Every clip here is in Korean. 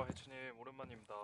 아, 해치님 오랜만입니다.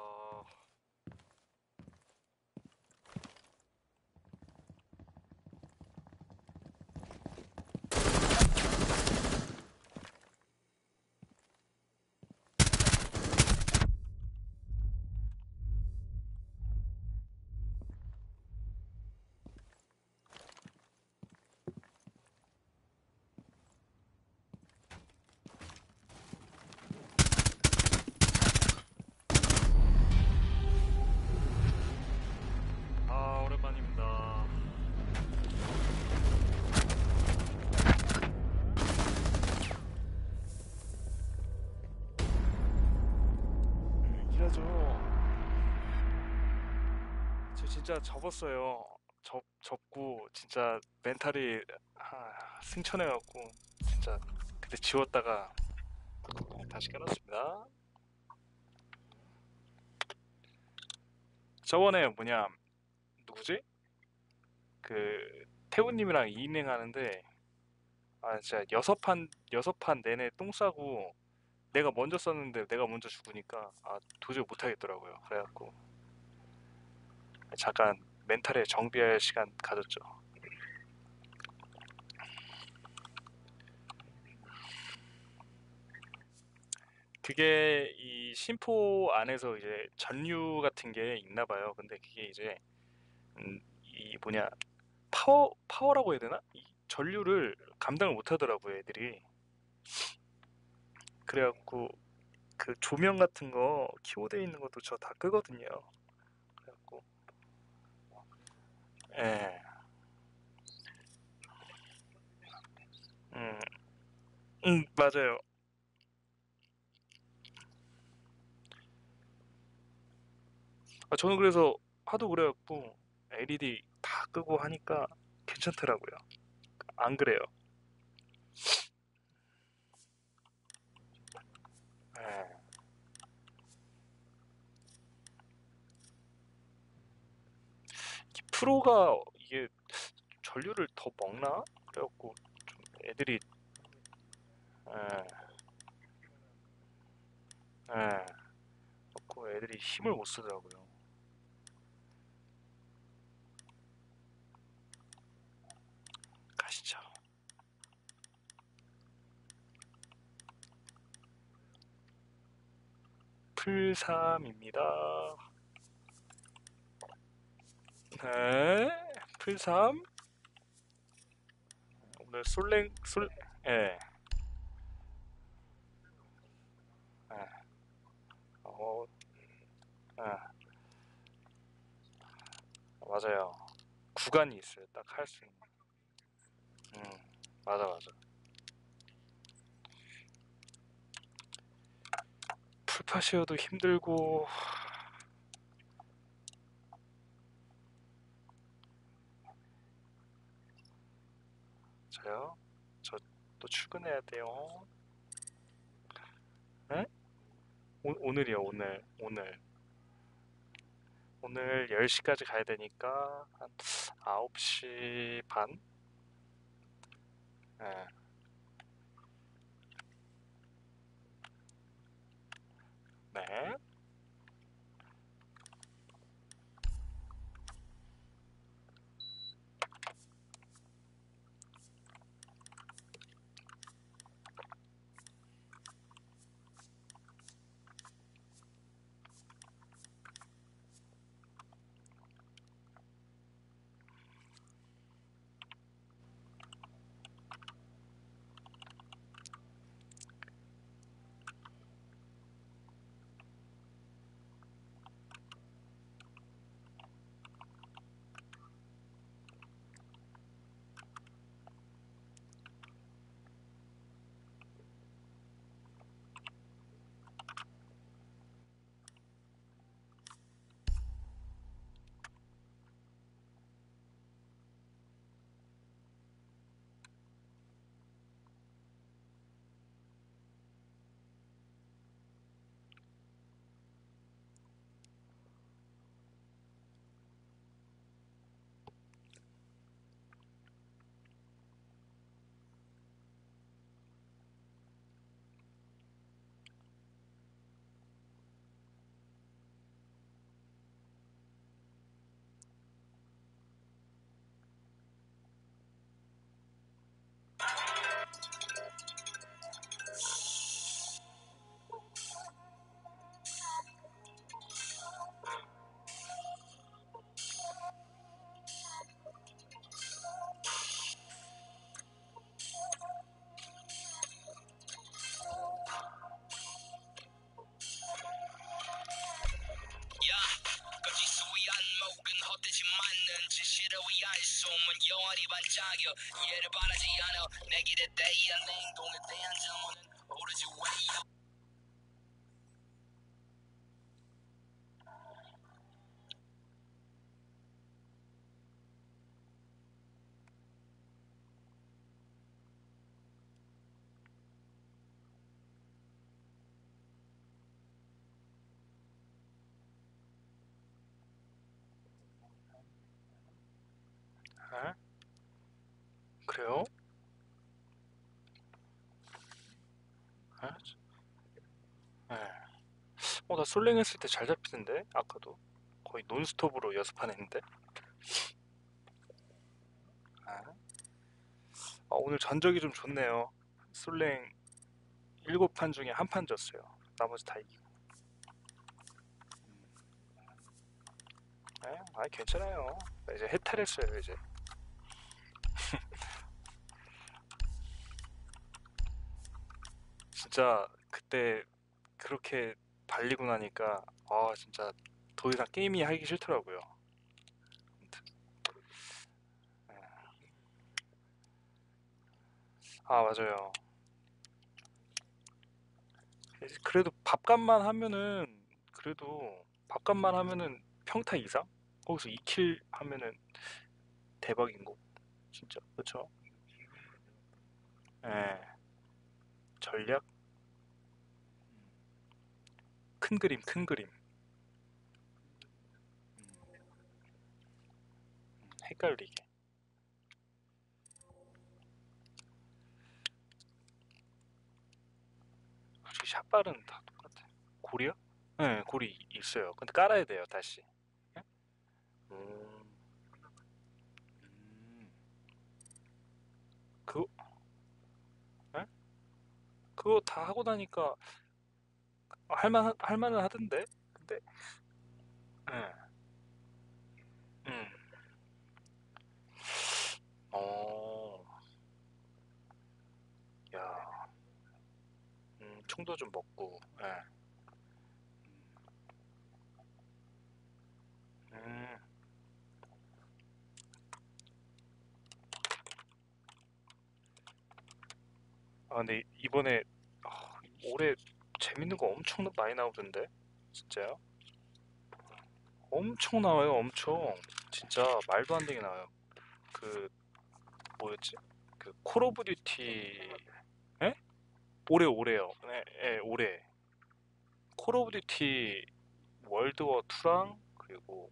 진짜 접었어요. 접, 접고, 진짜 멘탈이 아, 승천해갖고, 진짜 그때 지웠다가 다시 깔았습니다. 저번에 뭐냐, 누구지? 그 태우님이랑 2인행 하는데 아 진짜 여섯 판 여섯 판 내내 똥 싸고 내가 먼저 썼는데 내가 먼저 죽으니까 아 도저히 못 하겠더라고요. 그래갖고 잠깐 멘탈에 정비할 시간 가졌죠. 그게 이 심포 안에서 이제 전류 같은 게 있나 봐요. 근데 그게 이제 음, 이 뭐냐 파워 파워라고 해야 되나? 이 전류를 감당을 못 하더라고요, 애들이. 그래갖고 그 조명 같은 거 키보드에 있는 것도 저 다 끄거든요. 그래갖고 예, 음, 음 맞아요. 아, 저는 그래서 하도 그래갖고 LED 다 끄고 하니까 괜찮더라고요. 안 그래요? 예. 이 프로가 이게 전류를 더 먹나? 그래갖고 좀 애들이 예, 예. 그래갖고 애들이 힘을 못 쓰더라고요. 가시죠. 풀삼입니다. 네, 풀삼. 오늘 솔랭 솔, 예, 예, 어, 예, 맞아요. 구간이 있어요. 딱 할 수 있는. 음, 맞아, 맞아. 풀파시어도 힘들고, 저요? 저 또 출근해야 돼요. 네? 오, 오늘이요, 오늘. 오늘. 오늘 10시까지 가야 되니까, 한 9시 반? 예, 네. 영원히 반짝여 이해를 바라지 않아 내 길에 대한 행동에 대한 점은 오로지 왜 에? 그래요? 에? 에. 어, 나 솔랭 했을 때 잘 잡히던데? 아까도. 거의 논스톱으로 여섯 판 했는데. 아, 아, 오늘 전적이 좀 좋네요. 솔랭 일곱 판 중에 한 판 졌어요. 나머지 다 이기고. 에? 아니, 괜찮아요. 나 이제 해탈했어요, 이제. 진짜 그때 그렇게 발리고 나니까 아 진짜 더 이상 게임이 하기 싫더라고요. 아 맞아요. 그래도 밥값만 하면은 그래도 밥값만 하면은 평타 이상? 거기서 2킬 하면은 대박인 거 진짜 그렇죠? 예. 전략 큰 그림 큰 그림 헷갈리게 솔직히 샷발은 다 똑같아. 고리요? 네, 고리 있어요. 근데 깔아야 돼요, 다시. 예? 음, 음. 그, 예? 그거 다 하고 나니까 할만, 할만은 하던데? 근데, 예, 음, 어, 야, 음, 총도 좀 먹고, 예, 음, 아, 근데 이번에, 아, 올해 재밌는 거 엄청 많이 나오던데? 진짜요? 엄청 나와요, 엄청. 진짜 말도 안 되게 나와요. 그, 뭐였지? 그, Call of Duty, 에? 올해, 올해요. 네, 예, 올해. Call of Duty World War 2랑, 그리고,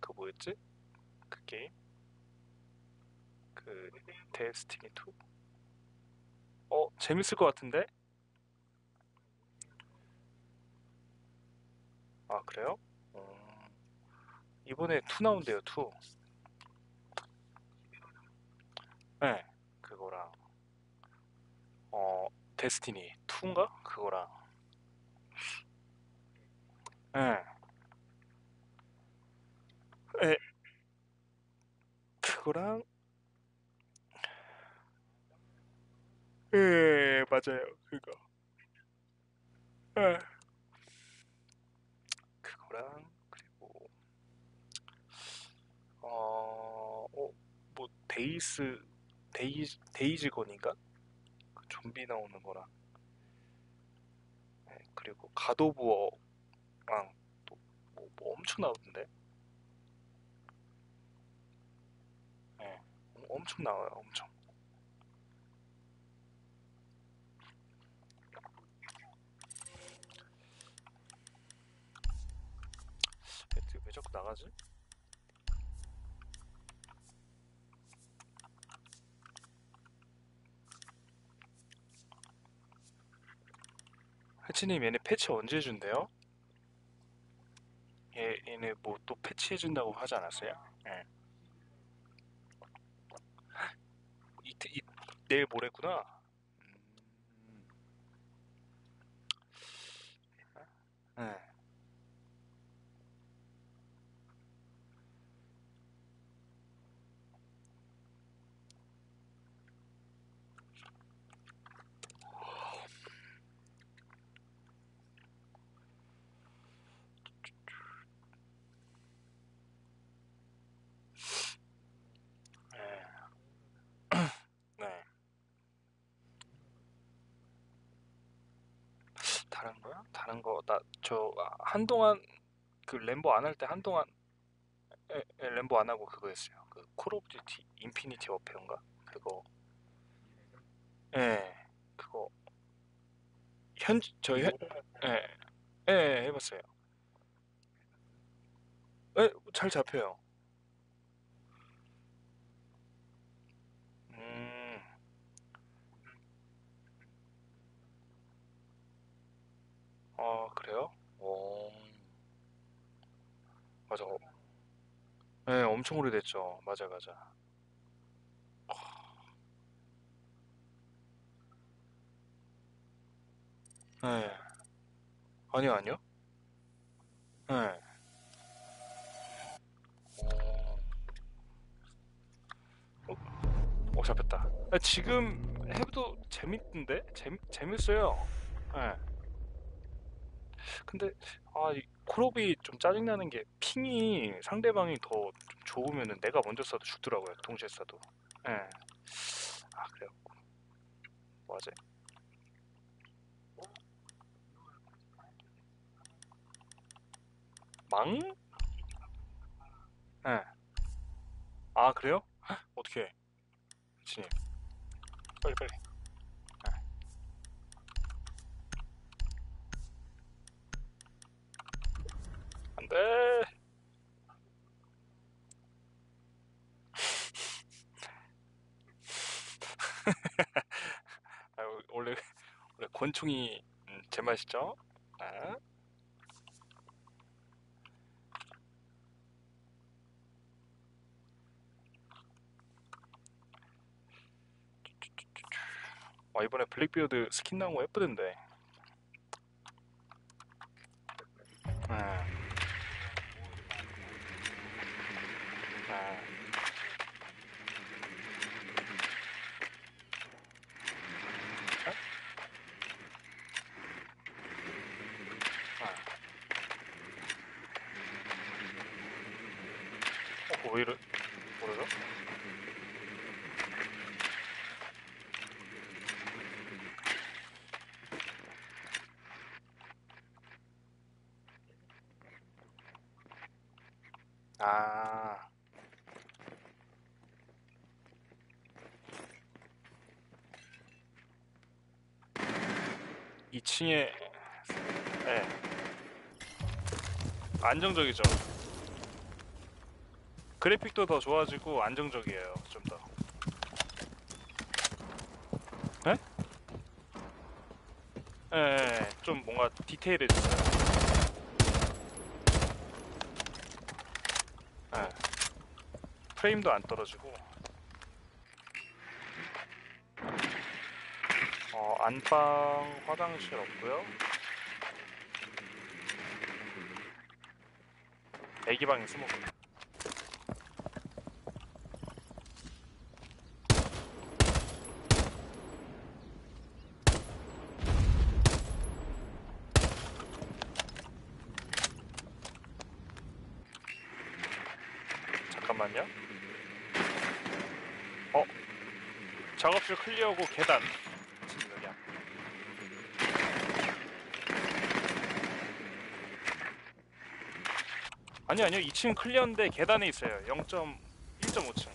그 뭐였지? 그 게임? 그, Destiny 2? 어, 재밌을 것 같은데? 아, 그래요? 어, 이번에 2 나온대요, 2. 네, 그거랑, 어, 데스티니 2인가? 그거랑, 예, 예, 그거랑, 예, 맞아요, 그거. 예, 그거랑, 그리고, 어, 어, 뭐, Days, Day, Days Gone인가? 그 좀비 나오는 거랑, 예, 그리고 God of War랑 또, 뭐, 뭐 엄청 나오던데? 예, 엄청 나와요, 엄청. 왜, 왜 자꾸 나가지? 해치님 얘네 패치 언제 해준대요? 얘, 얘네 뭐 또 패치 해준다고 하지 않았어요? 예. 이, 이, 내일 모레구나. 음, 예. 예. 다른 거야? 다른 거 나 저 한동안 그 Rainbow 안 할 때 한동안 에, 에, Rainbow 안 하고 그거 했어요. 그 Call of Duty Infinite Warfare인가? 그거 예 그거 현저 현, 예, 예 해봤어요. 예, 잘 잡혀요. 음, 아 그래요? 오, 맞아. 어, 예, 엄청 오래됐죠. 맞아, 맞아. 예, 아니요, 아니요. 예. 오, 오, 잡혔다. 아, 지금 해도 재밌던데? 재밌, 재밌어요. 예. 근데, 아, 이 콜옵이 좀 짜증나는 게 핑이 상대방이 더좀 좋으면은 내가 먼저 쏴도 죽더라고요. 동시에 쏴도. 예. 아, 그래요. 뭐하지? 망? 예. 아, 그래요? 헉, 어떻게? 진님 빨리 빨리. 안 돼. 아, 원래 원래 권총이 음, 제 맛이죠? 아, 아, 이번에 블랙비어드 스킨 나온 거 예쁘던데. 아, 아, 아. 어, 왜 이래? 뭐래요? 아, 2층에, 예, 안정적이죠. 그래픽도 더 좋아지고 안정적이에요, 좀 더. 예? 예, 예, 좀 뭔가 디테일해졌어요. 예. 프레임도 안 떨어지고, 어, 안방 화장실 없고요. 애기 방에 숨어. 잠깐만요. 어, 작업실 클리어고 계단. 지금 여기야. 아니요, 아니요. 2층 클리어인데 계단에 있어요. 0.1.5층.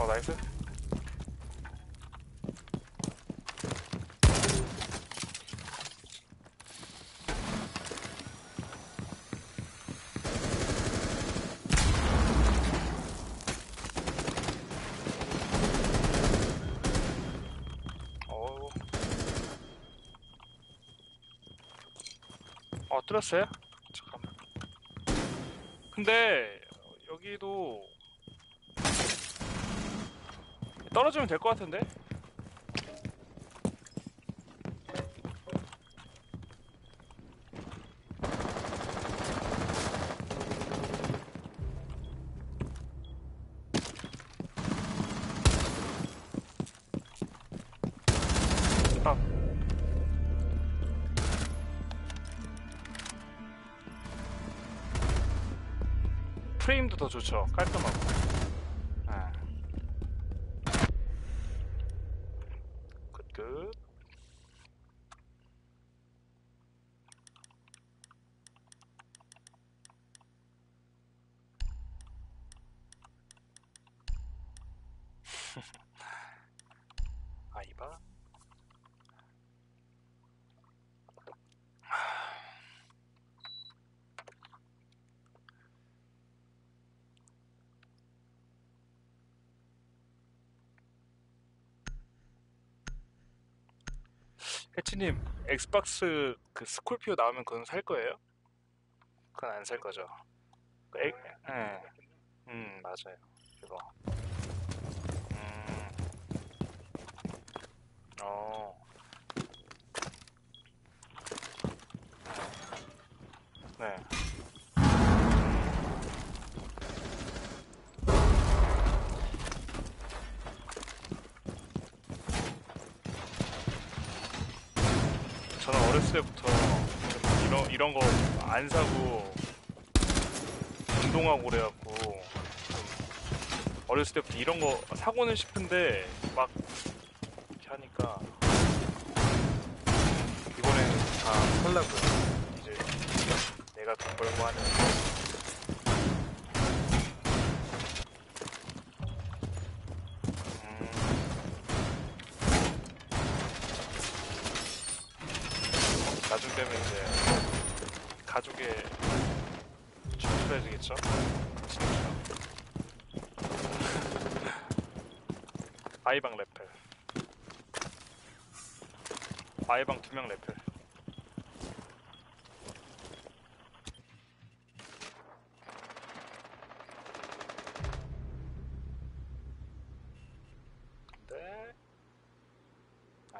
어, 나이스. 어우. 어, 뚫었어요? 잠깐만. 근데, 여기도 떨어지면 될 것 같은데? 좋죠. 깔끔하고. 아. 굿굿. 아이바. 해치님, 엑스박스 그 스콜피오 나오면 그건 살 거예요? 그건 안 살 거죠. 그 엑, 예. 음, 맞아요. 그거. 음. 어. 네. 저는 때부터 이런 이런 거 안 사고 운동하고 그래갖고 좀 어렸을 때부터 이런 거 사고는 싶은데 막 이렇게 하니까 이번에는 다 살라고요. 이제 내가 돈 벌고 하는 아이방 레펠. 아이방 두 명 레펠 근데 아,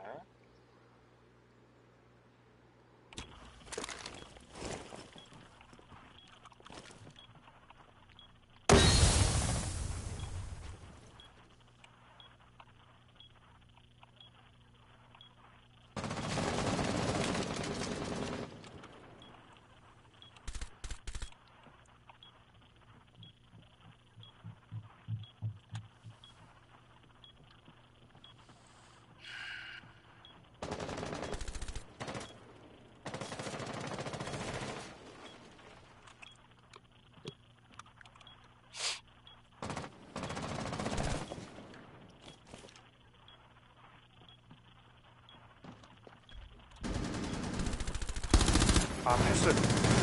아 패스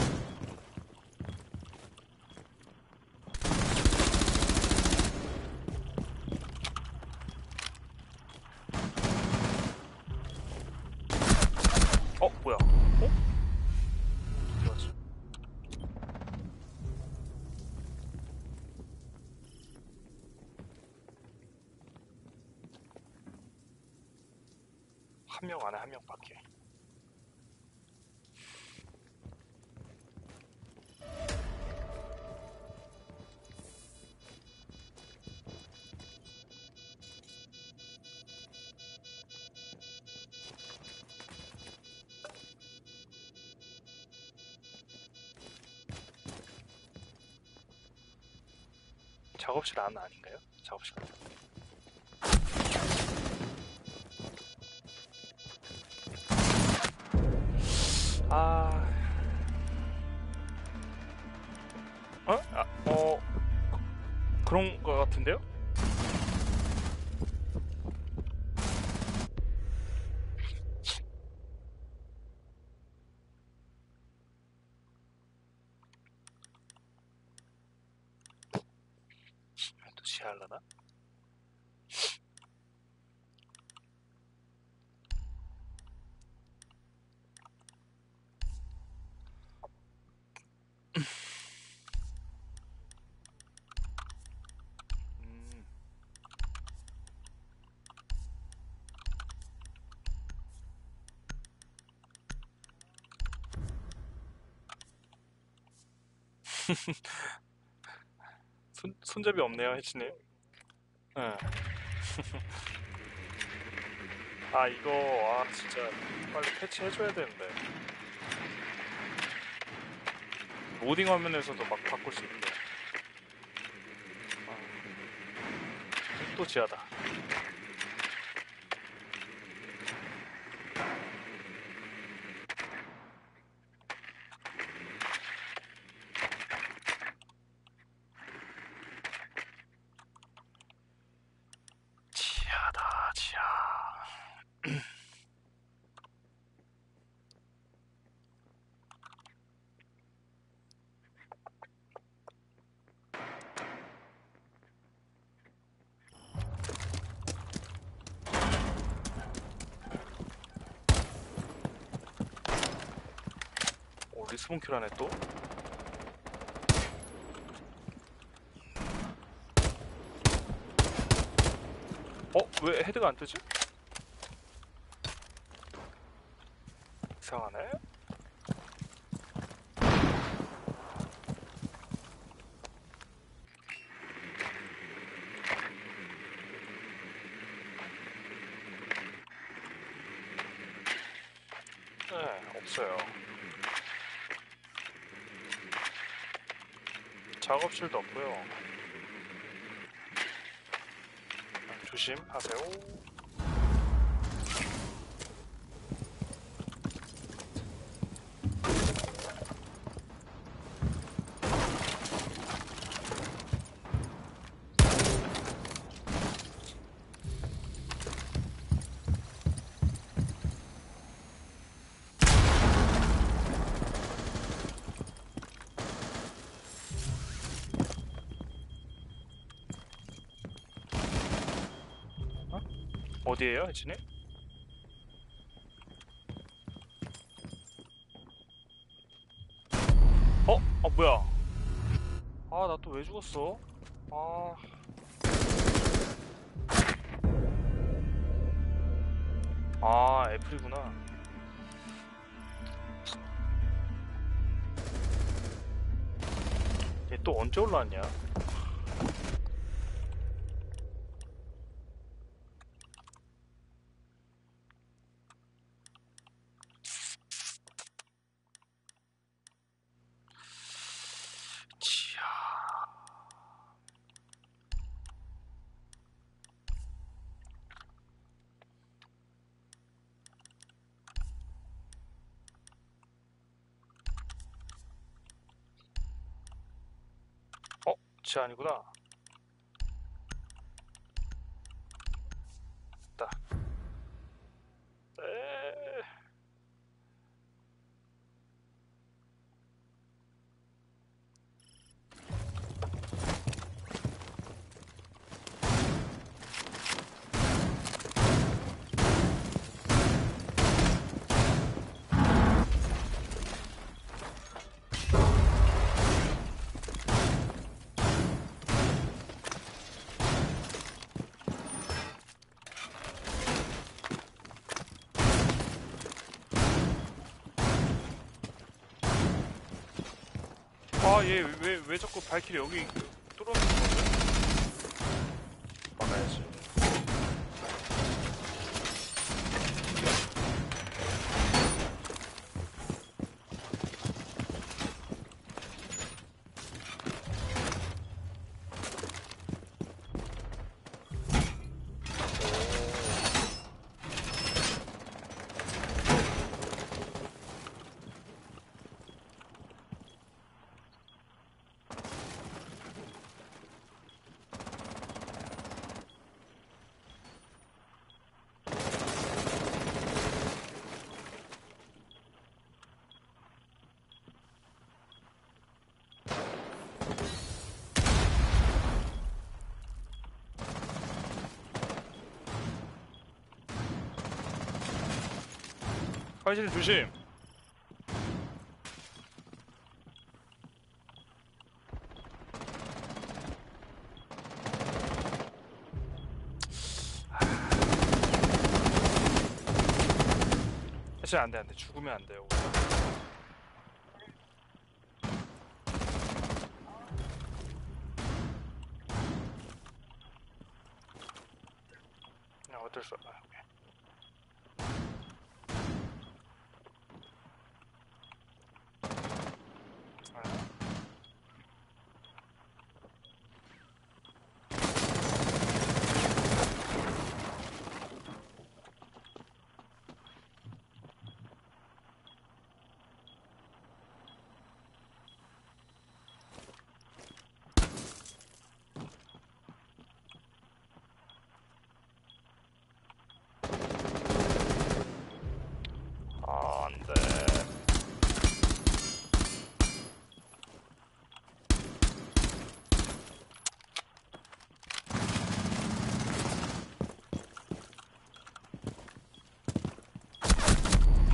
작업실 안 아닌가요? 작업실 안. 아. 어? 아, 어. 그- 그런 거 같은데요? 또 지하려나? 음. 손, 손잡이 없네요, 해치님. 예. 아, 이거, 아, 진짜, 빨리 패치해줘야 되는데. 로딩 화면에서도 막 바꿀 수 있게. 아, 또. 지하다, 지하. 오, 리 스본 킬하네 또? 어? 왜 헤드가 안 뜨지? 이상하네. 네, 없어요. 작업실도 없고요. 조심하세요. 어디에요, 혜진이? 어? 아 뭐야? 아 나 또 왜 죽었어? 아. 아 애플이구나. 얘 또 언제 올라왔냐? 지하. 어? 지하 아니구나. 있다. 에... 아, 얘 왜 왜 자꾸 발길이 여기 뚫어놓는 거지? 막아야지. 화이실 조심. 사실 안돼 안돼 죽으면 안 돼요. 어쩔 수 없어. 아, 오케이. 아, 아, 안 돼.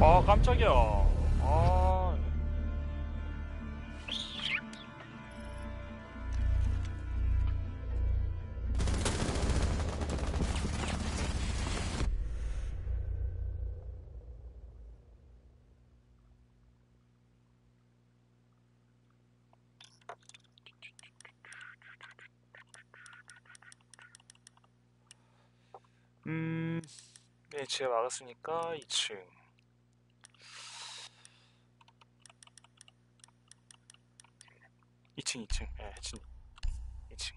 아, 깜짝이야. 아. 음, 네, 지하 막았으니까 2층. 2층, 2층. 예, 해친 2층.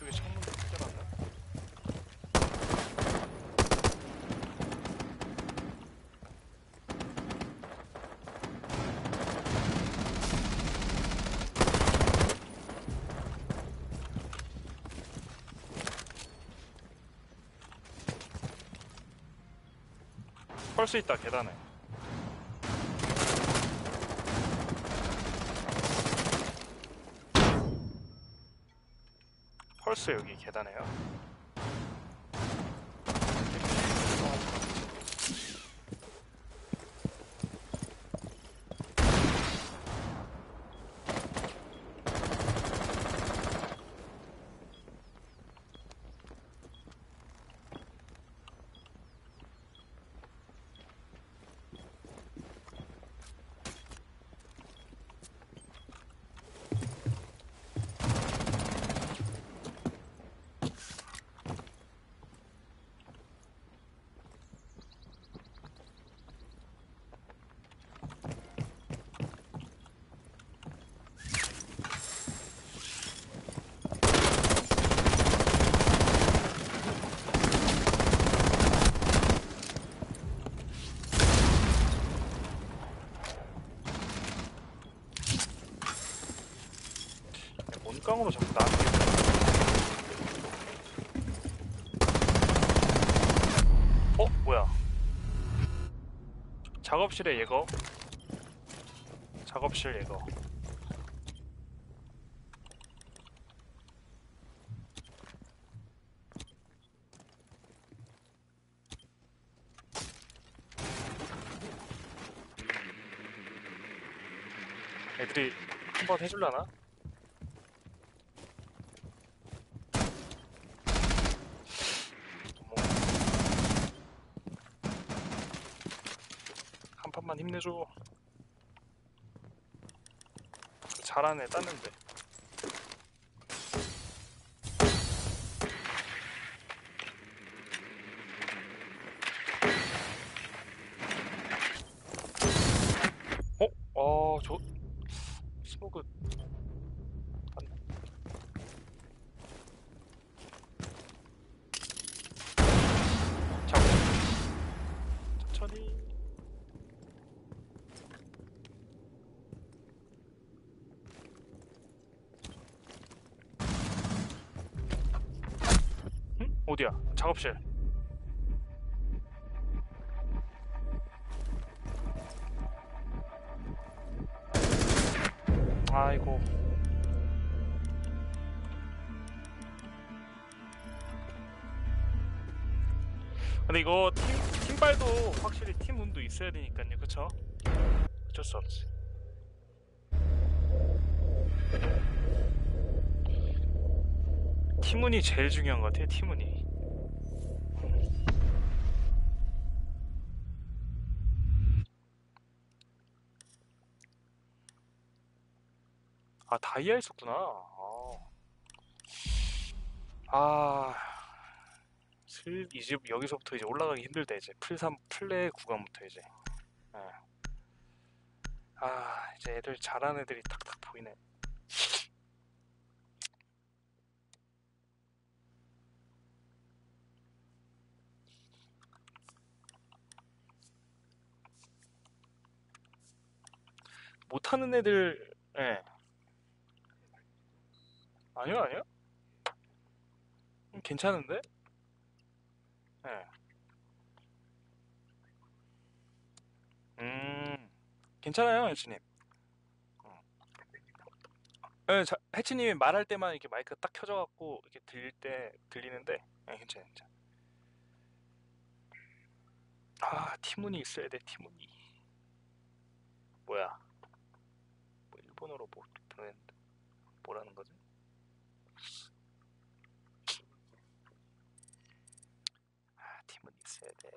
뒤쪽에 창문도 뜯겨놨나? 펄스 있다 계단에. 펄스 여기 계단에요 몸깡으로 자꾸 나한테 어? 뭐야 작업실에 예거 작업실 예거 애들이 한 번 해줄라나? 뭐. 힘내줘. 잘하네, 땄는데. 어? 어, 저, 스모그. 안- 어디야? 작업실. 아이고. 근데 이거 팀, 팀발도 확실히 팀 운도 있어야 되니까요. 그쵸? 어쩔 수 없지. 팀운이 제일 중요한 것 같아요. 팀운이. 아 다이아 있었구나. 아, 아 슬, 이제 여기서부터 이제 올라가기 힘들다 이제 풀삼 플레 구간부터 이제. 예. 아 이제 애들 잘하는 애들이 탁탁 보이네. 못하는 애들, 예. 아니요, 아니요. 음, 괜찮은데? 예. 음, 괜찮아요, 해치님. 예, 자, 해치님이 말할 때만 이렇게 마이크 딱 켜져갖고 이렇게 들릴 때 들리는데, 예, 괜찮아요, 괜찮아. 아, 티문이 있어야 돼, 티문이. 뭐야? 뭐 일본어로 뭐 보냈는데 뭐라는 거지? 아, 팀은 있어야 돼.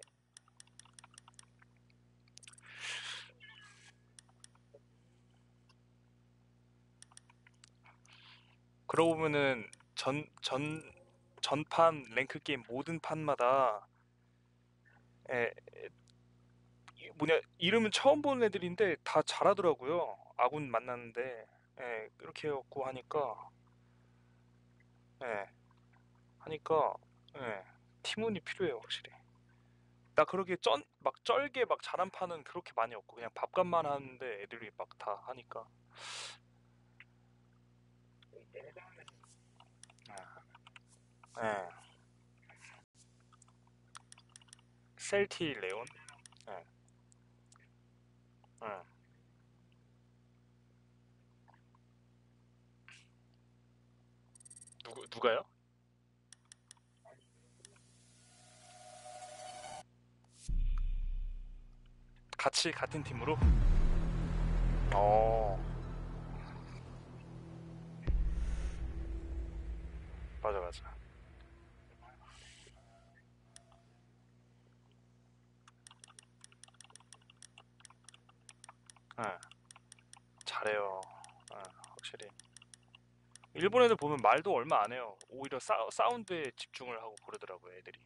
그러고 보면은 전, 전, 전판 랭크 게임 모든 판마다 에, 에, 이 뭐냐 이름은 처음 보는 애들인데 다 잘하더라고요. 아군 만났는데 예, 이렇게 해갖고 하니까 예, 하니까 예, 팀운이 필요해요 확실히. 나 그렇게 쩐, 막 쩔게 막 잘한 판은 그렇게 많이 없고 그냥 밥값만 하는데 애들이 막 다 하니까 예, 예. 셀티 레온 예, 예. 누구 누가요? 같이 같은 팀으로? 어, 맞아 맞아. 예, 잘해요. 예, 확실히. 일본 애들 보면 말도 얼마 안 해요. 오히려 사, 사운드에 집중을 하고 그러더라고요, 애들이.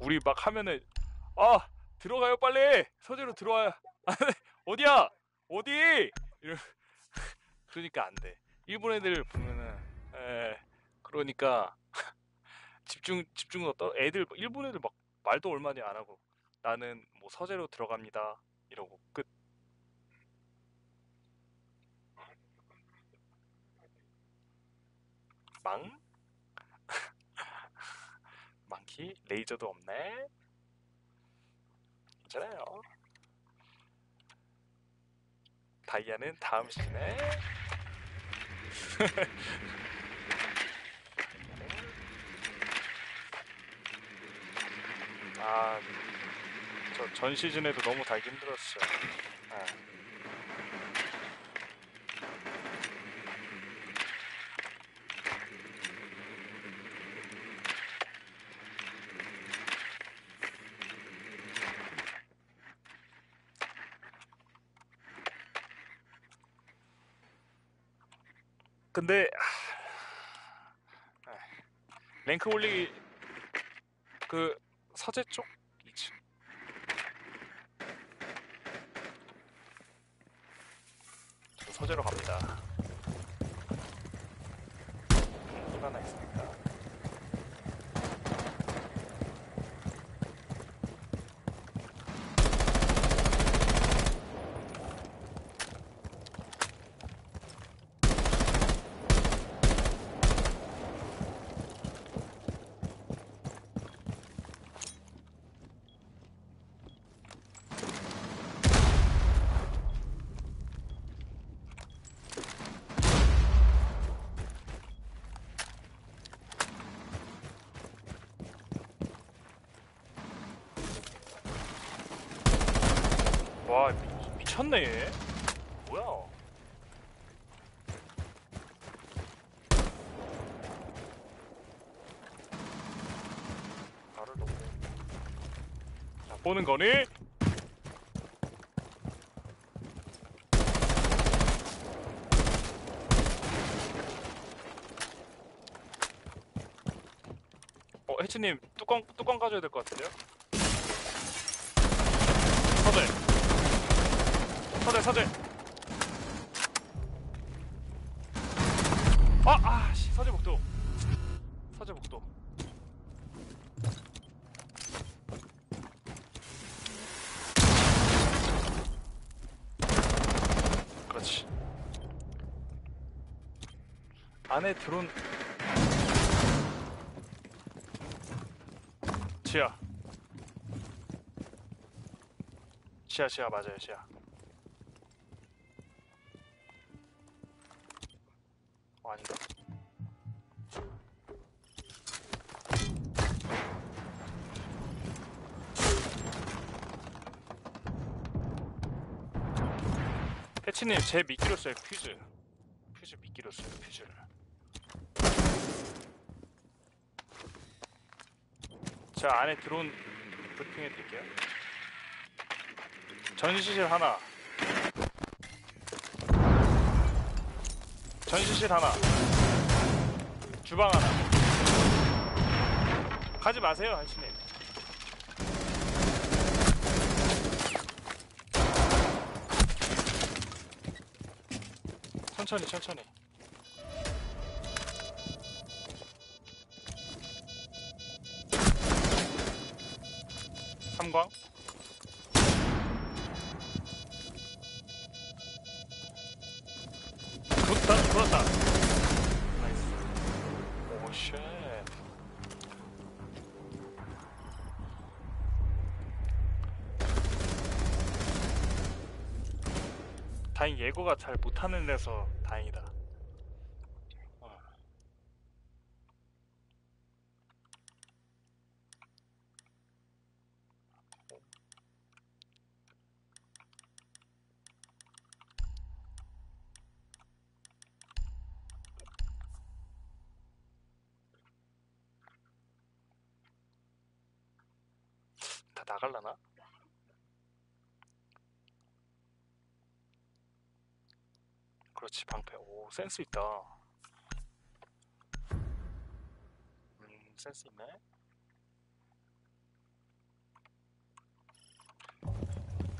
우리 막 하면은, 아, 들어가요, 빨리! 서재로 들어와요. 어디야? 어디? 이러, 그러니까 안 돼. 일본 애들 보면은, 에, 그러니까, 집중, 집중을 어떠, 애들, 일본 애들 막 말도 얼마 안 하고, 나는 뭐 서재로 들어갑니다. 이러고 끝. 망? 많기? 레이저도 없네? 괜찮아요. 다이아는 다음 시즌에. 아, 저 전 시즌에도 너무 달기 힘들었어요. 예. 근데 아, 예. 랭크 올리기 그 서재 쪽 2층 저 서재로 갑니다. 힘 하나 있으니까. 얘. 뭐야? 나를 너무. 자 보는 거니? 어 해치님 뚜껑 뚜껑 가져야 될 것 같은데요? 서재 서재 서재 아! 아씨 서재 복도. 서재 복도. 그렇지. 안에 드론 지하. 지하 지하 맞아요 지하 해치님 제 미끼로 써요 퓨즈. 퓨즈 미끼로 써요 퓨즈를 자 안에 드론 브리핑해 드릴게요. 전시실 하나. 전시실 하나. 주방 하나. 가지 마세요 한신님 천천히 천천히. 삼광. 좋다 좋았다. 나이스. 오쉣. 다행 예고가 잘 못하는 데서 다행이다 어. 다 나갈라나? 그렇지 방패 오 센스 있다 음 센스 있네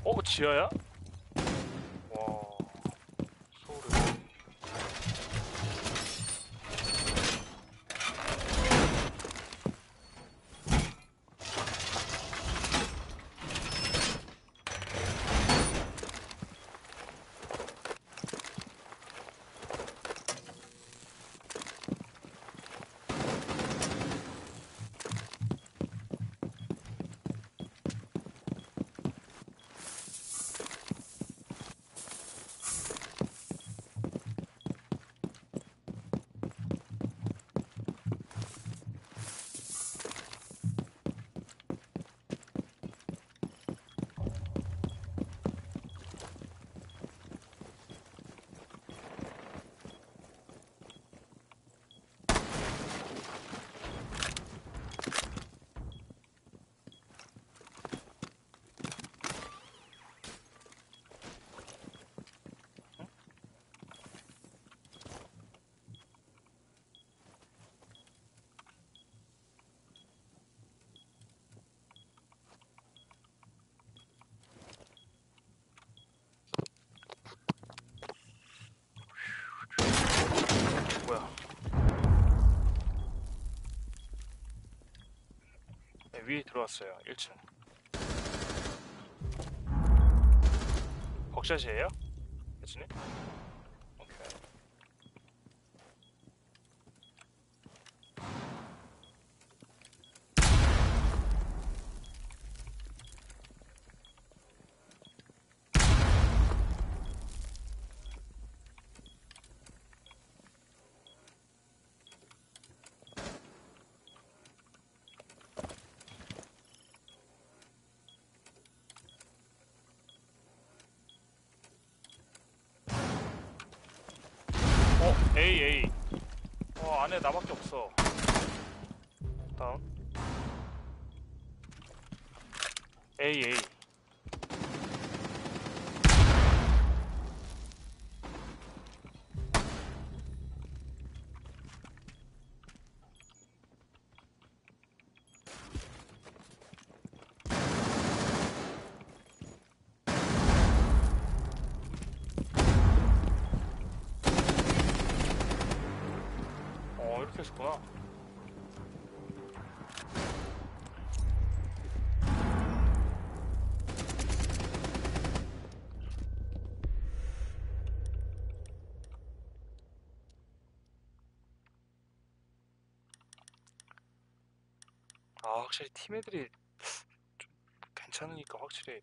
어 지하야? 와 소름 뭐야? 네, 위에 들어왔어요. 1층. 벅샷이에요? 오케이. A, A. 어, 이렇게 했었구나. 아, 확실히 팀 애들이 좀 괜찮으니까 확실히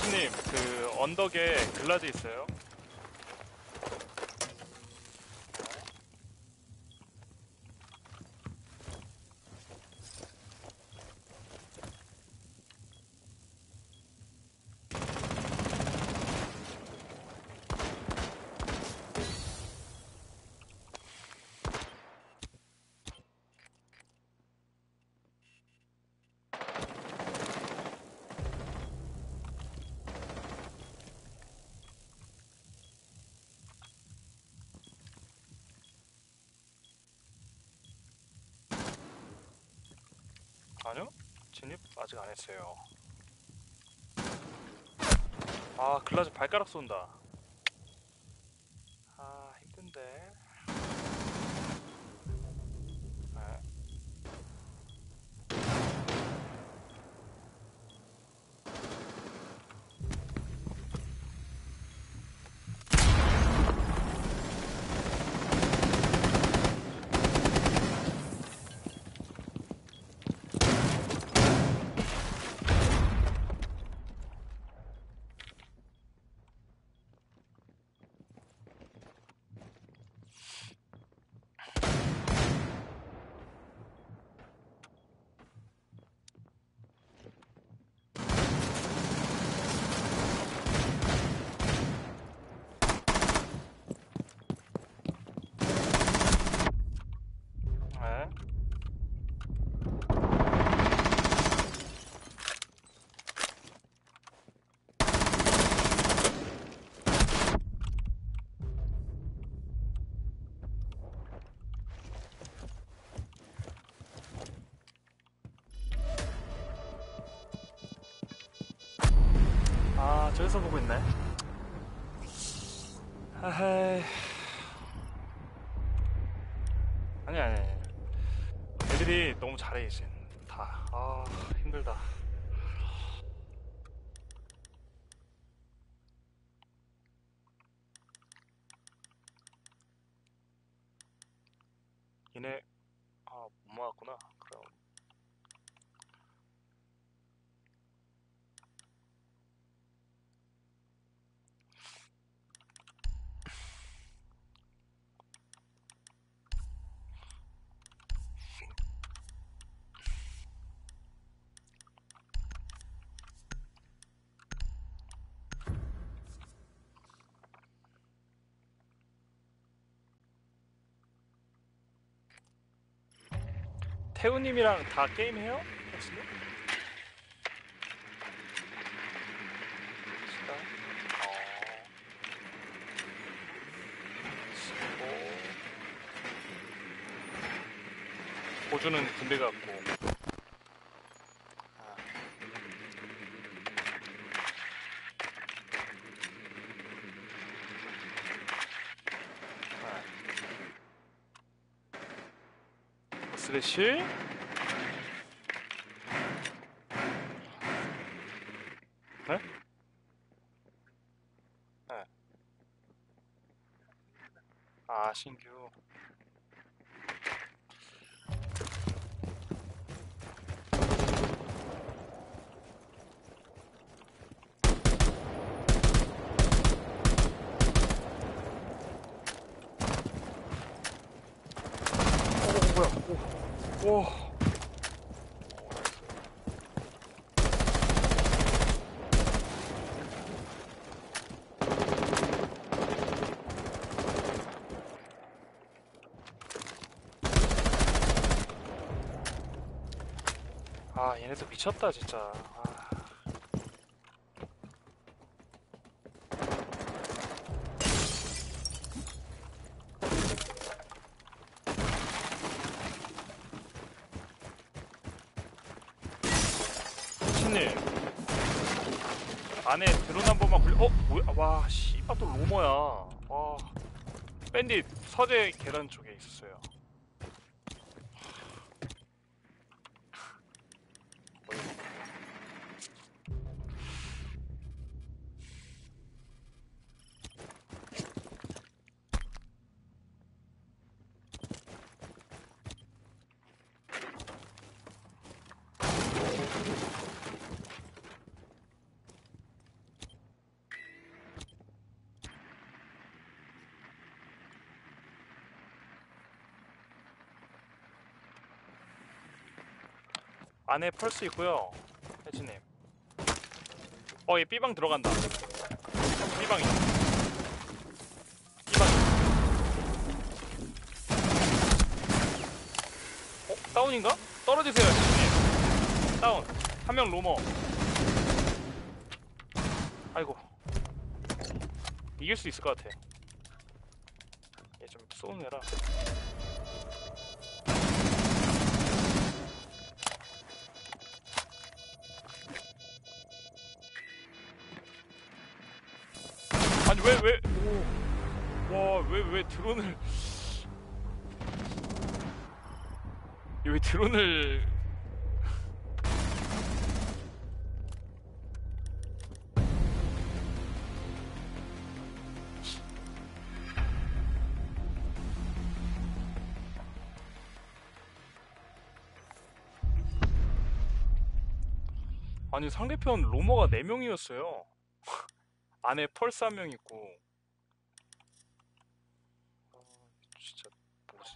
태우님 그 언덕에 글라즈 있어요. 진입 아직 안 했어요. 아, 글라즈 발가락 쏜다. 아, 힘든데. 네. 네. 아, 저기서 보고 있네. 하하이. 아니, 아니, 아니. 애들이 너무 잘해, 이제. 다. 아, 힘들다. 얘네, 아, 못 막았구나. 그럼. 태우님이랑 다 게임해요? 혹시? 어... 15... 호주는 군대 갔고 아. 아. 스레쉬 네? 네. 아, 신규. 어, 뭐야? 오. 오. 아, 얘네도 미쳤다, 진짜. 아. 신님 안에 드론 한 번만 굴려 어? 뭐야? 와 씨발 또 로머야 와 밴딧 서재 계단 쪽에 안에 펄스 있고요. 혜진님. 어, 얘 B방 들어간다. B방이. B방. 어, 다운인가? 떨어지세요, 혜진님. 다운. 한 명 로머. 아이고. 이길 수 있을 것 같아. 얘 좀 쏘는 애라. 왜 왜? 와왜 왜 드론을? 왜 드론을? 아니 상대편 로머가 4명이었어요. 안에 펄스 한 명 있고. 아, 진짜 뭐지?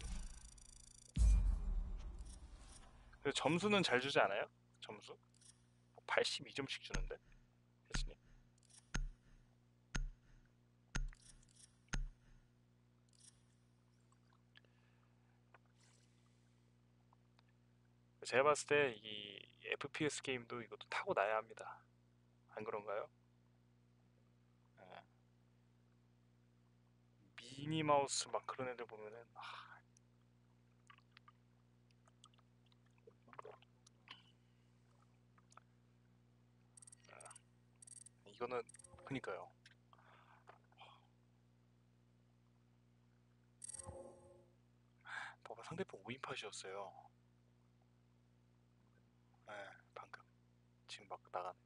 근데 점수는 잘 주지 않아요? 점수? 82점씩 주는데? 혜진이. 제가 봤을 때 이 FPS 게임도 이것도 타고 나야 합니다. 안 그런가요? 예. 미니 마우스 막 그런 애들 보면은 아, 이거는 그니까요. 봐봐 상대편 5인팟이었어요. 예, 방금 지금 막 나갔는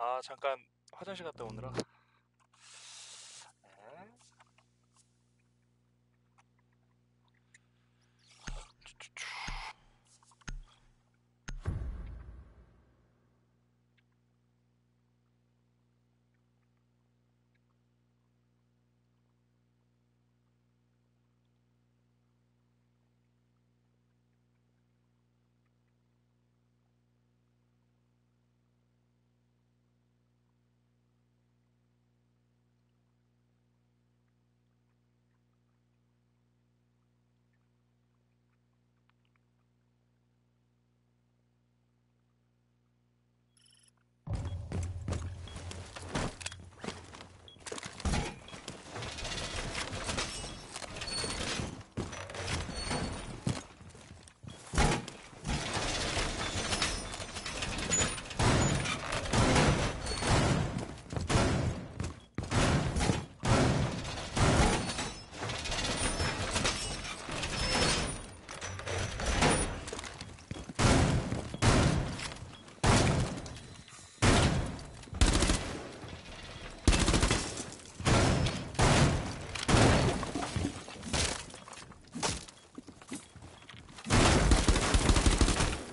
아, 잠깐 화장실 갔다 오느라. 네.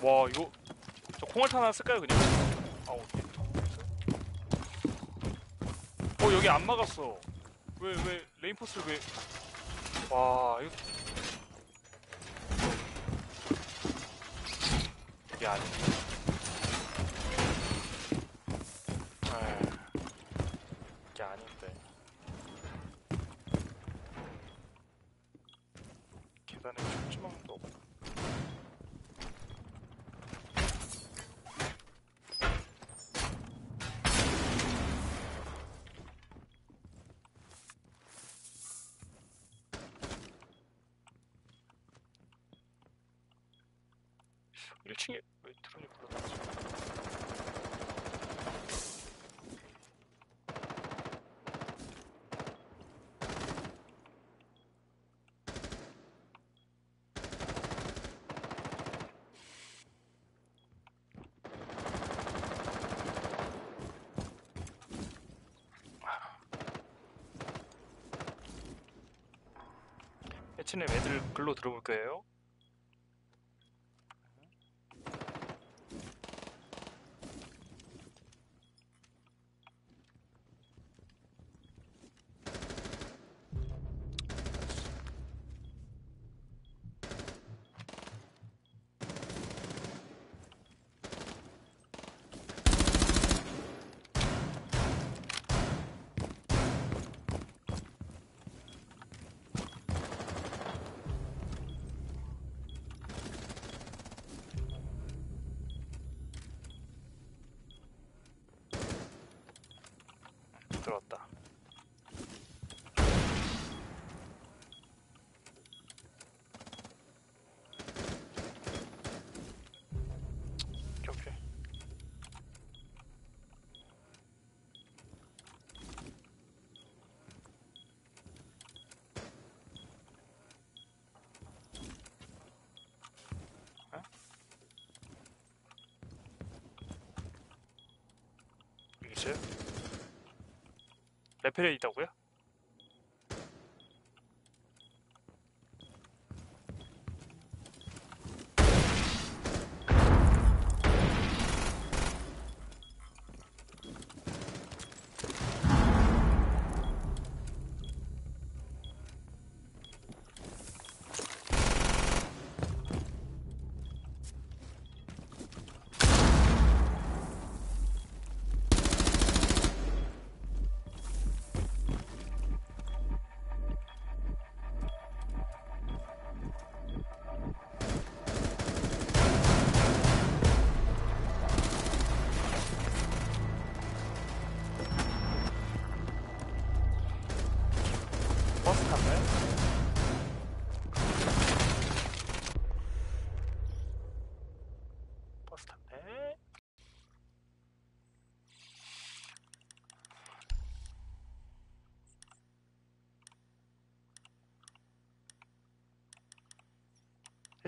와, 이거 저 콩알탄 하나 쓸까요, 그냥? 아, 오케이. 어, 여기 안 막았어. 왜, 왜, 레인포스를 왜. 와, 이거. 이게 아닌데. 에이, 이게 아닌데. 계단에 춤추망도 없고. 일층에왜 드론이 굴러다니지? 해치님 애들 글로 들어볼 거예요? 있어요? 레펠에 있다고요?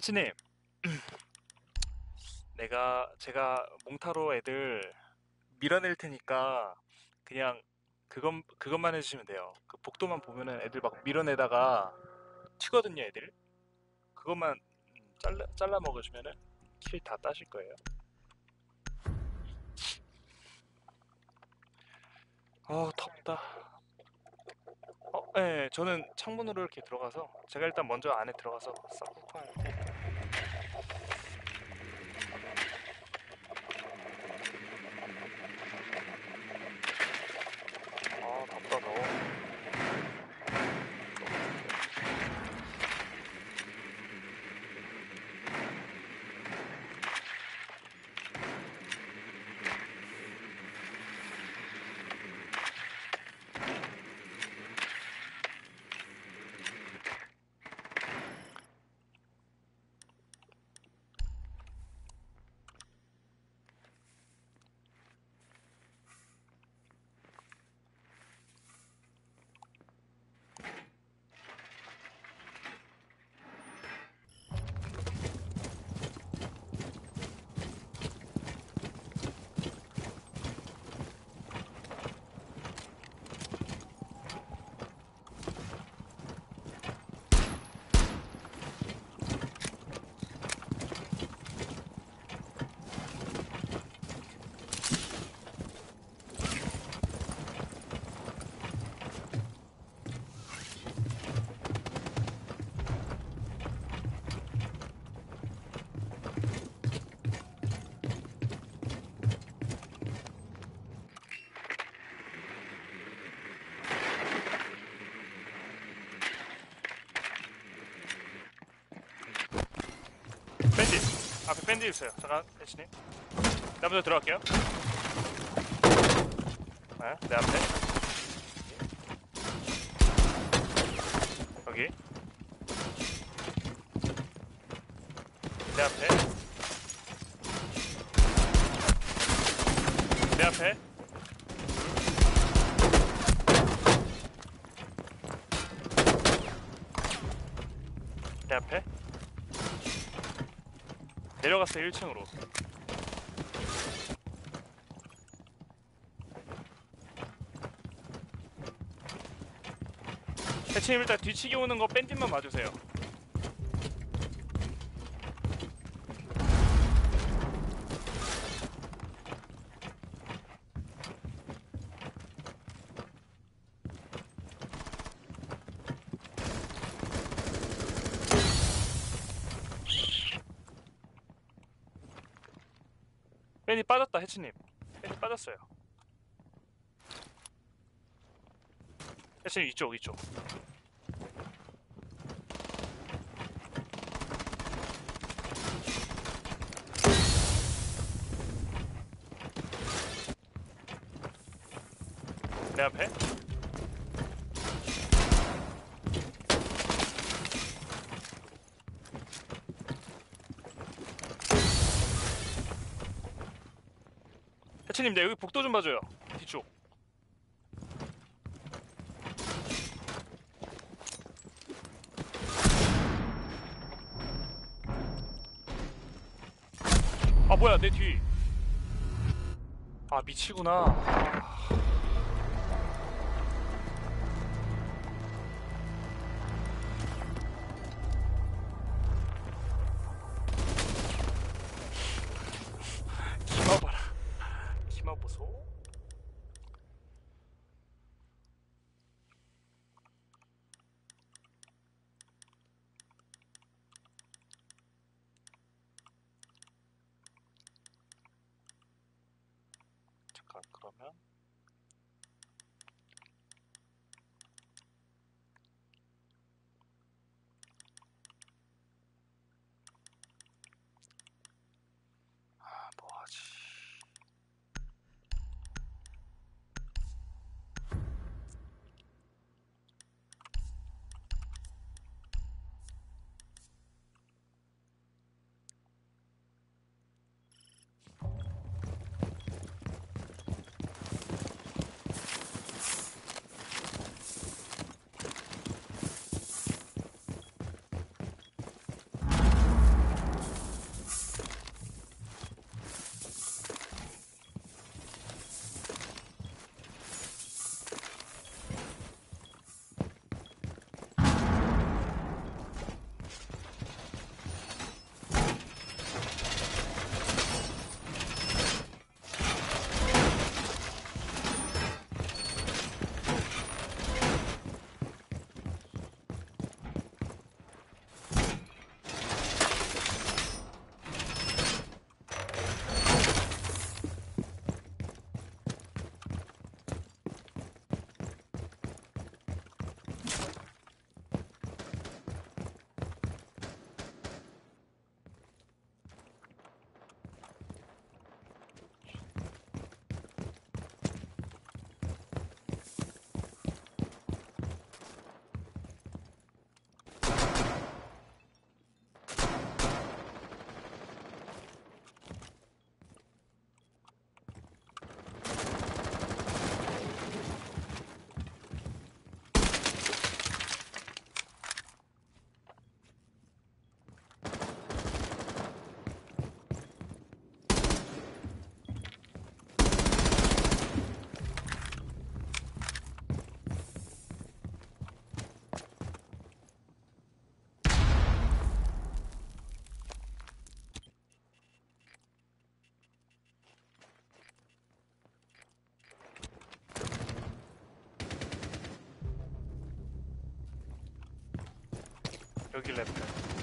혜치님, 내가 제가 몽타로 애들 밀어낼 테니까 그냥 그것 그것만 해주시면 돼요. 그 복도만 보면은 애들 막 밀어내다가 튀거든요, 애들. 그것만 음, 잘라 잘라 먹으시면은 킬 다 따실 거예요. 아 덥다. 어, 네, 저는 창문으로 이렇게 들어가서 제가 일단 먼저 안에 들어가서 싹 훑어 야 밴디 있어요. 잠깐 해치님. 나 먼저 들어갈게요. 네, 내 앞에. 여기. 내 앞에. 내 앞에. 내 앞에. 내려갔어요 1층으로. 해치님 일단 뒤치기 오는 거 밴딧만 봐주세요 밴이 해치님 밴이 빠졌어요. 해치님 이쪽 이쪽 내 앞에 해치님 네 여기 복도 좀 봐줘요 뒤쪽 아 뭐야 내 뒤. 아 미치구나. 여기 랩. 에?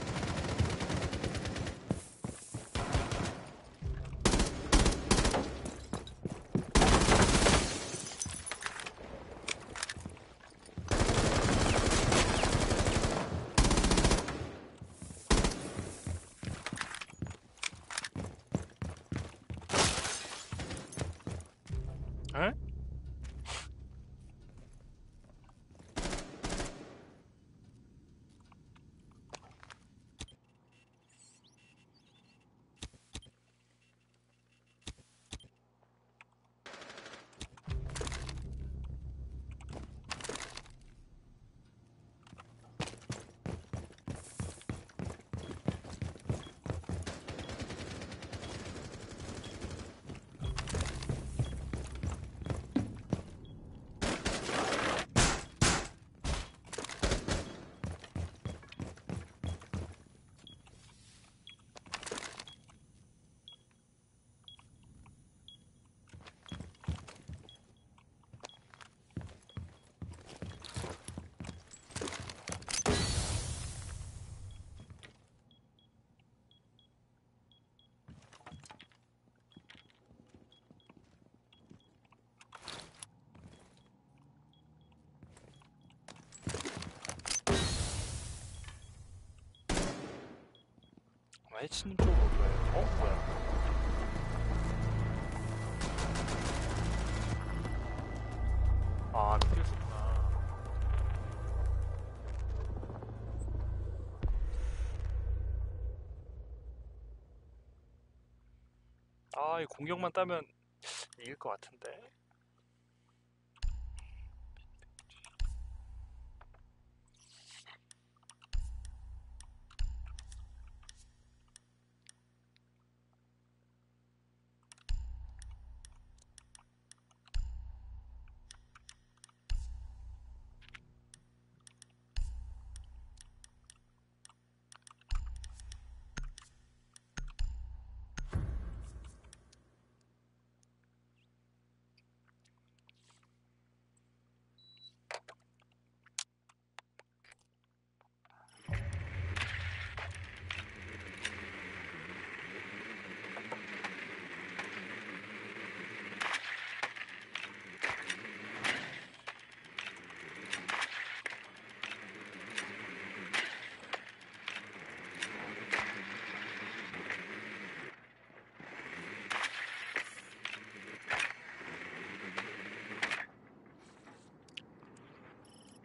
해치님 쪽으로 올 거예요. 어? 뭐야? 아, 밑에 있었구나. 아, 이 공격만 따면 이길 것 같은데.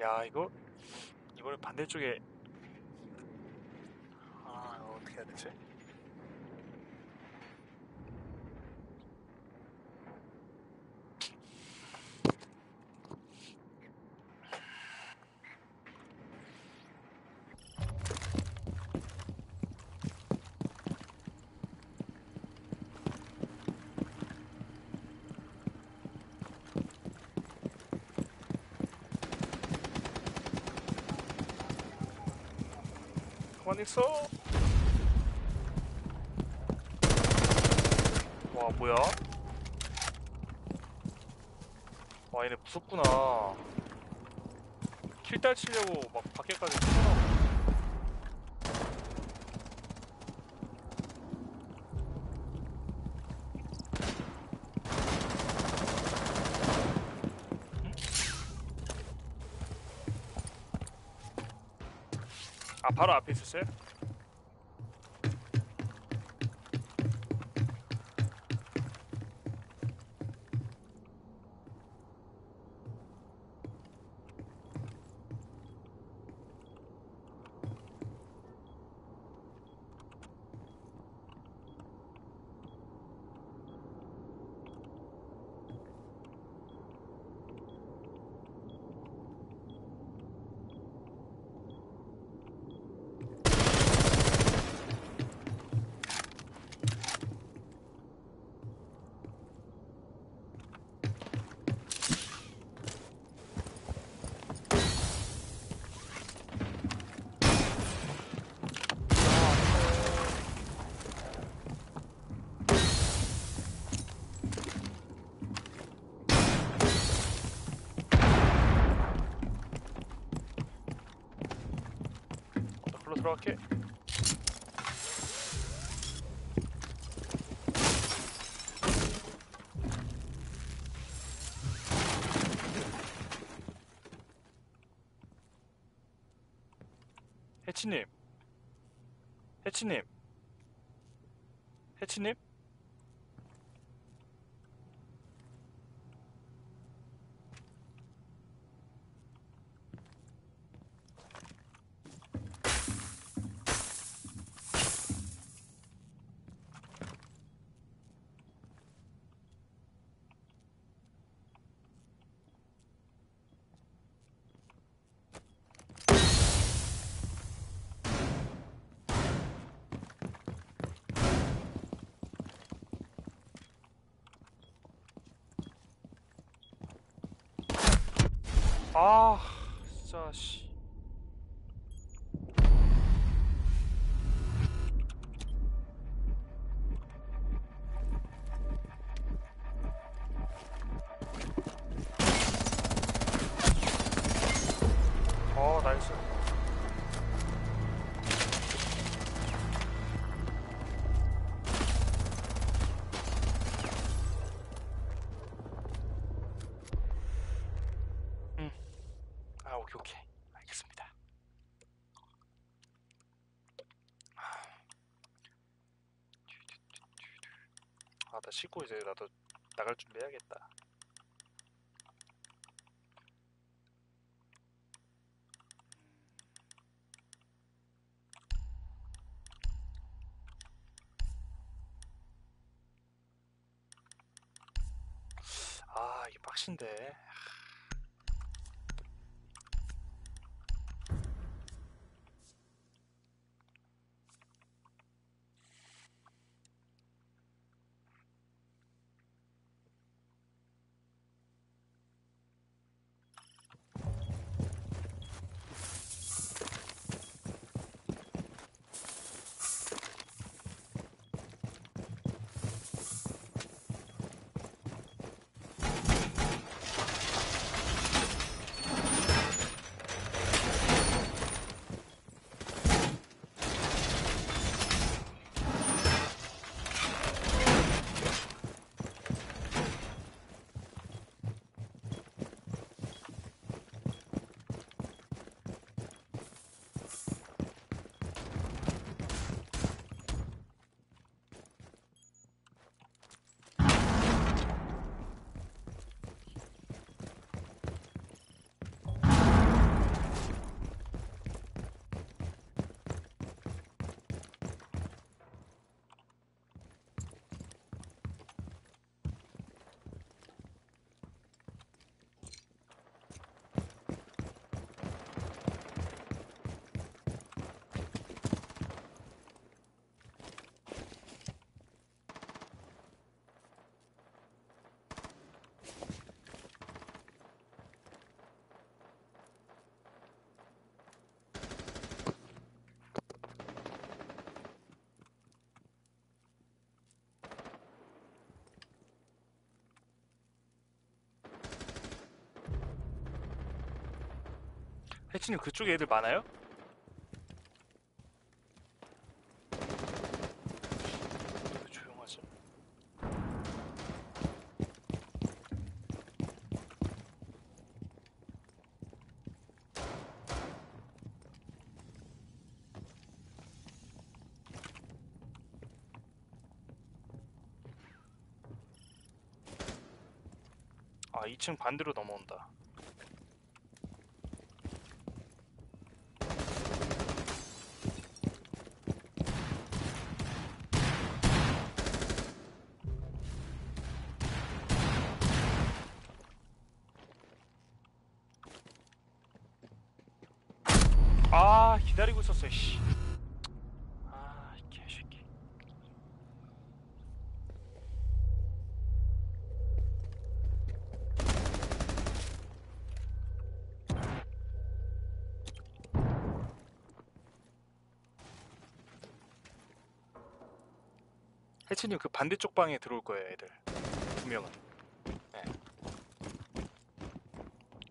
야, 이거 이번에 반대쪽에 아, 이거 어떻게 해야 되지? 가만히 있어. 와, 뭐야? 와, 얘네 무섭구나. 킬딸 치려고 막 밖에까지 튀어나오네. 아, 바로 앞에 있었어요? 해치님? 아, 진짜 씨. 씻고 이제 나도 나갈 준비해야겠다. 해치님 그쪽에 애들 많아요? 왜 조용하지? 아, 2층 반대로 넘어온다. 아 기다리고 있었어 씨. 아 개새끼. 해치님 그 반대쪽 방에 들어올 거예요 애들 두 명은. 네.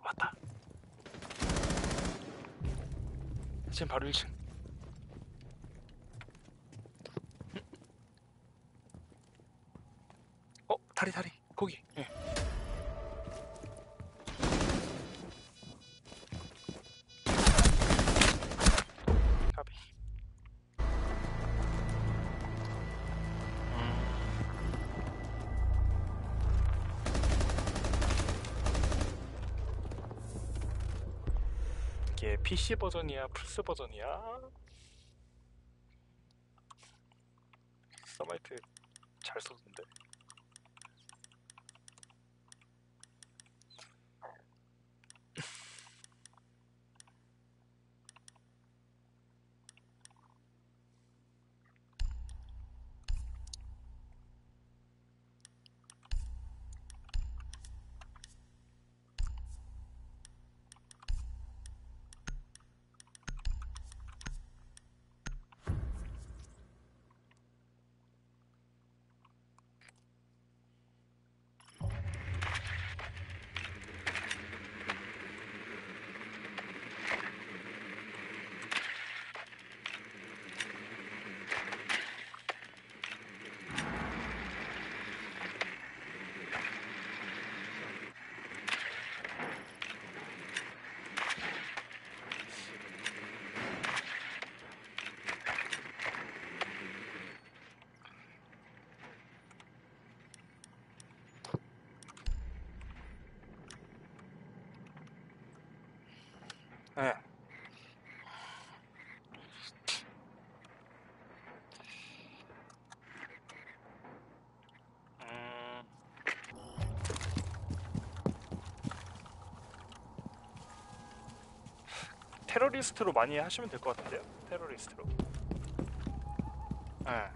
왔다. 지금 바로 1층. PC 버전이야, 플스 버전이야? 서마이트 잘 썼는데. 예. 음, 테러리스트로 많이 하시면 될 것 같은데요? 테러리스트로. 예.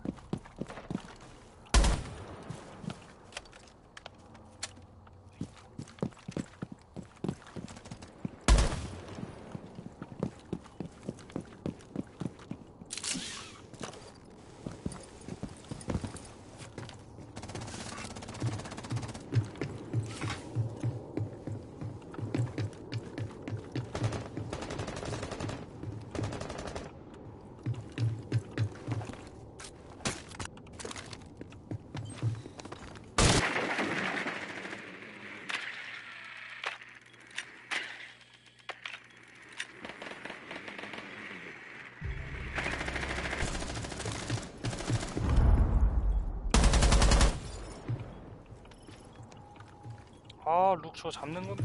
아, 룩 저 잡는 건데.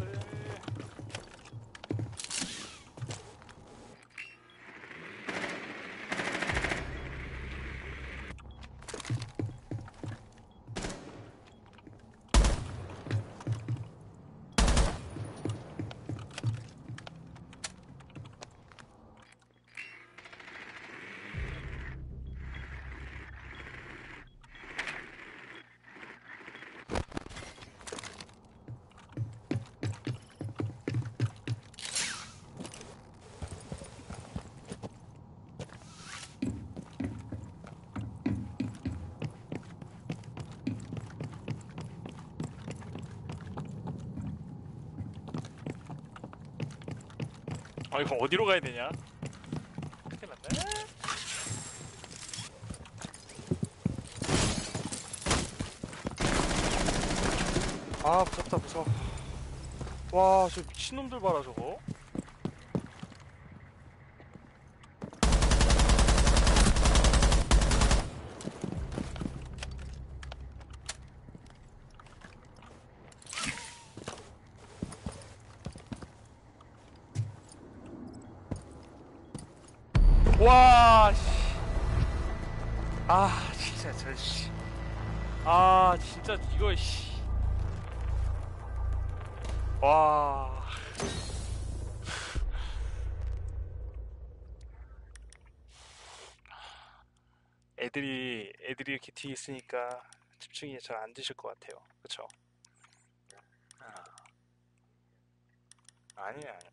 아, 이거 어디로 가야 되냐? 큰일 났네. 아, 무섭다, 무서워. 와, 저 미친놈들 봐라, 저거. 뒤에 있으니까 집중이 잘 안 되실 것 같아요. 그쵸? 아. 아니야. 잠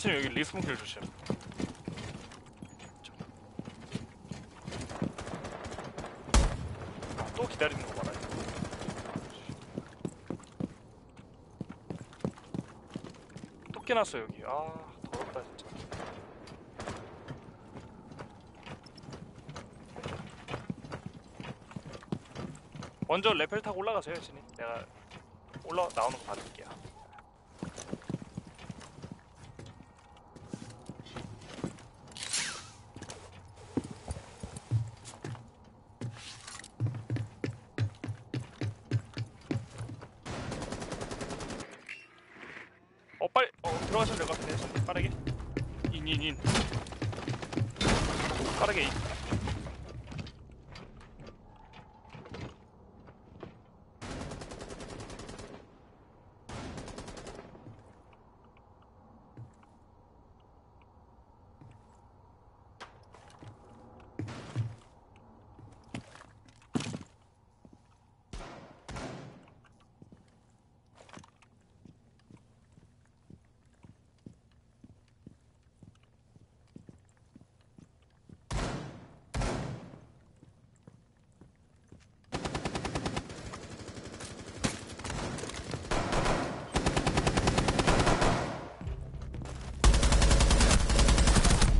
사실 여기 respawn kill 조심. 아, 또 기다리는 거 봐라. 또 깨놨어 여기. 아 더럽다 진짜. 먼저 rappel 타고 올라가세요, 신이. 내가 올라 나오는 거 받을게요. 어 빨리 어 들어가시면 될 것 같은데 신이. 빠르게 인인인 빠르게 인.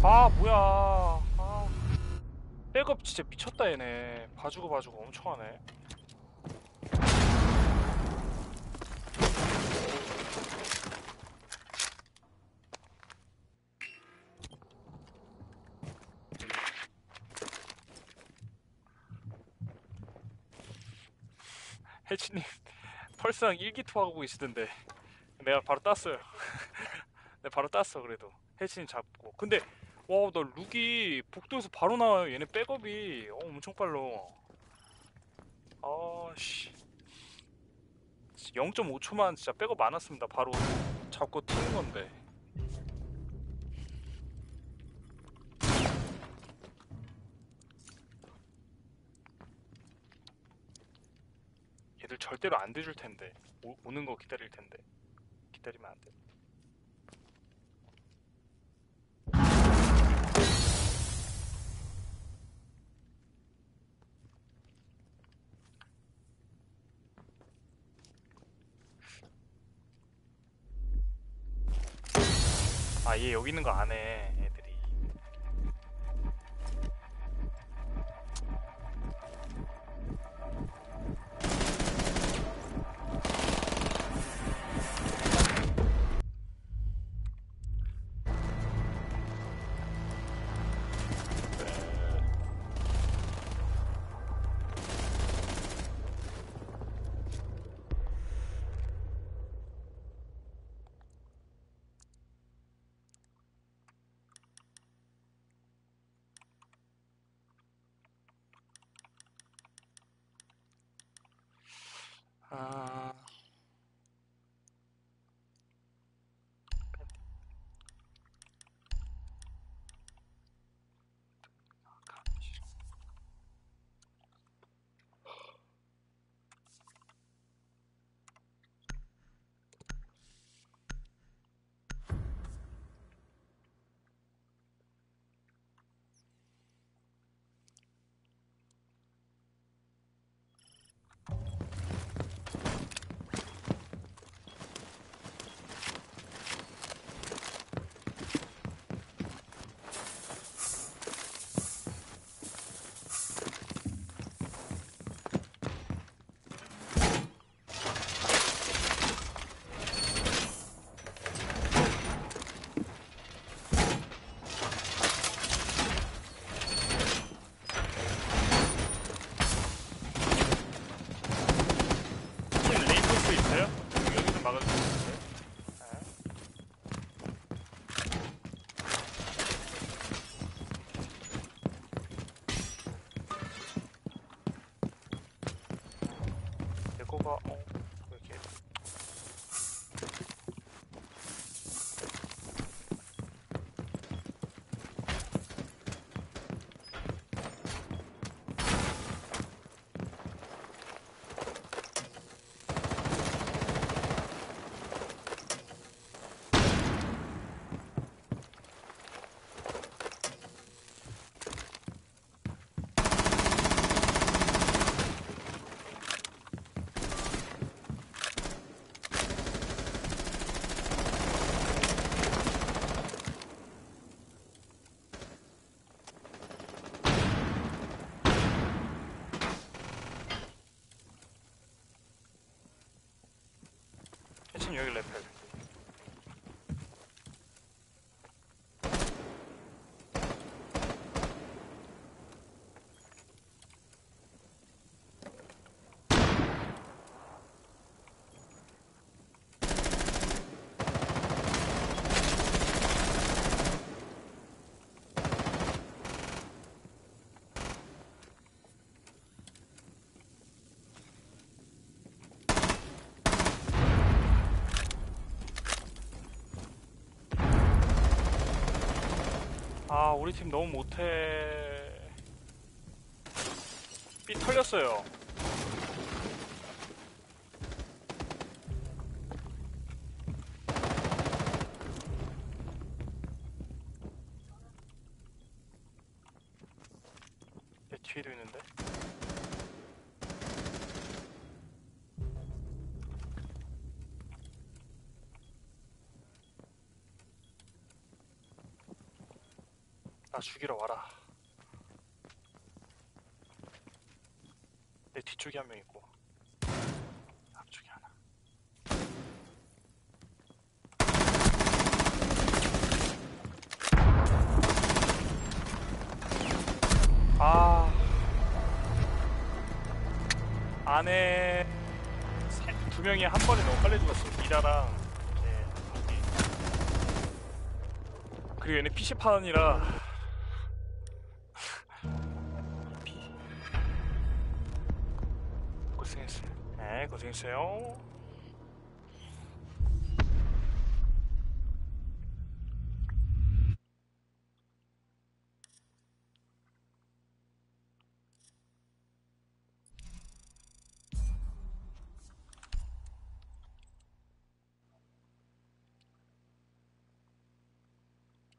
아 뭐야 아 백업 진짜 미쳤다 얘네. 봐주고 봐주고. 엄청 하네. 혜치님 펄스랑 일기토 하고 계시던데. 내가 바로 땄어요. 내가 바로 땄어 그래도. 혜치님 잡고. 근데 와, 나 룩이 복도에서 바로 나와요. 얘네 백업이 어, 엄청 빨라. 아, 씨. 0.5초만 진짜 백업 많았습니다. 바로 잡고 튀는 건데. 얘들 절대로 안 돼줄 텐데. 오, 오는 거 기다릴 텐데. 기다리면 안 돼. 아, 얘 여기 있는 거 안 해, 여기 아, 우리 팀 너무 못해. 삐 털렸어요. 내 뒤에도 있는데? 나 죽이러 와라. 내 뒤쪽에 한 명 있고 앞쪽에 하나. 아 안에 세- 두 명이 한 번에 너무 빨리 죽었어. 미라랑 예, 거기. 그리고 얘네 PC판이라 exhale.